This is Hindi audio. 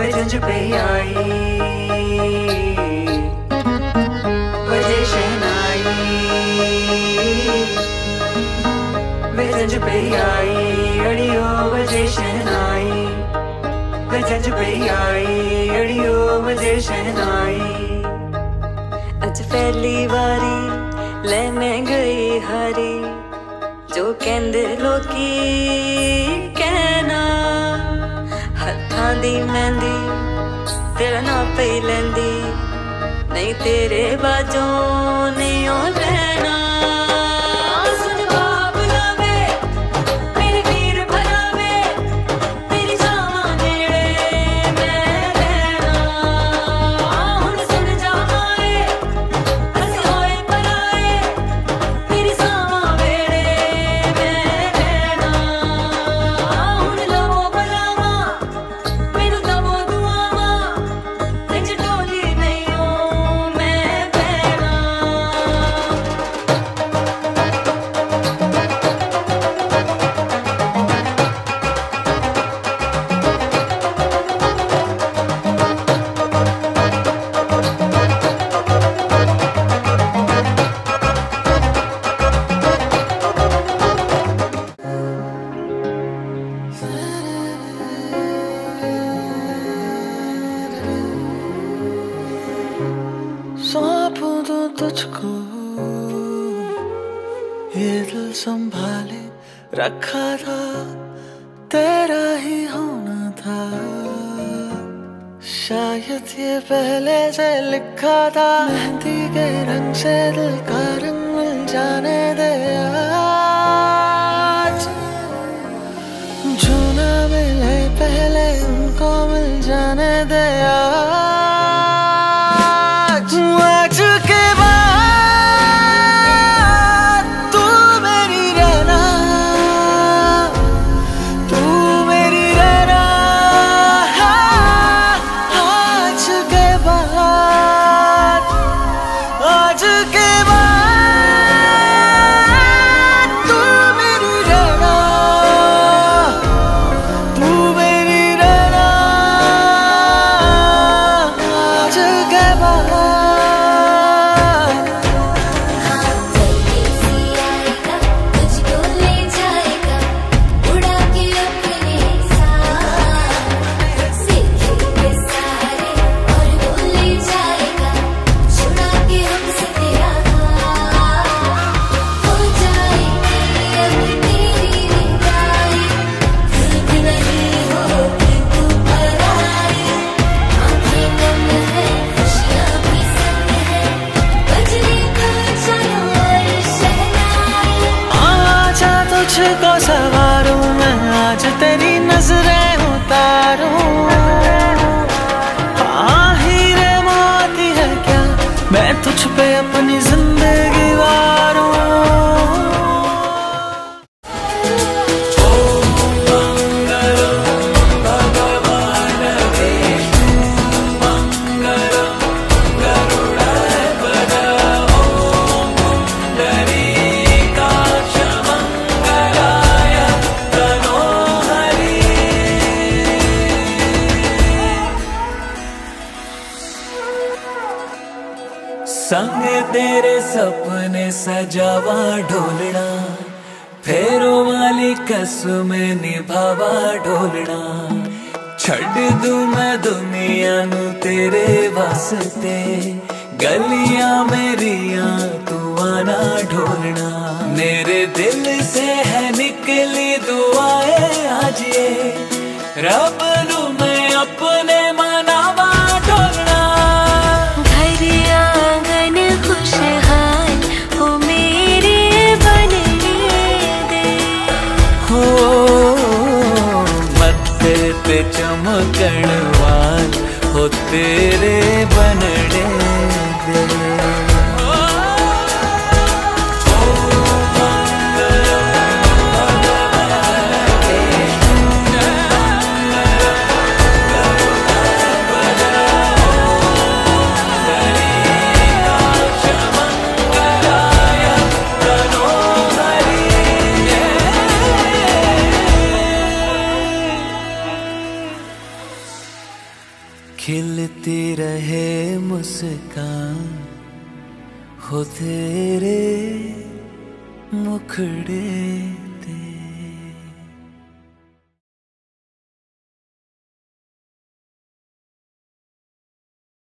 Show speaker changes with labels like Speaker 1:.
Speaker 1: बजंज पे आई। बजे शहनाई। बजंज पे आई, अड़ियो बजे शहनाई। बजंज पे आई, अड़ियो बजे शहनाई।
Speaker 2: अज पहली बारी लेने गई हरी, जो कहते लोग कहना। हथा दी मेहंदी ਤੇਰਾ ਨਾ ਪਈ ਲੈਂਦੀ। ਨਹੀਂ ਤੇਰੇ ਬਾਝੋਂ ਨਹੀਂ ਉਹ
Speaker 3: तुझको ये दिल संभाले रखा था, तेरा ही होना था। शायद ये पहले से लिखा था मेहंदी के रंग से दिल का रंग मिल जाने दे। आज आजा
Speaker 4: तुझको संग
Speaker 3: तेरे
Speaker 5: सपने सजावा ढोलना, फेरो वाली कसम निभावा ढोलना। दू मैं दुनिया नु तेरे वास्ते, गलियाँ मेरियाँ तू आना ढोलना। मेरे दिल से है निकली दुआएँ आज ये, रब नु मैं अपने मत्थे ते चमकण वाल हो तेरे बनने दे
Speaker 3: मुस्कान हो तेरे मुखड़े।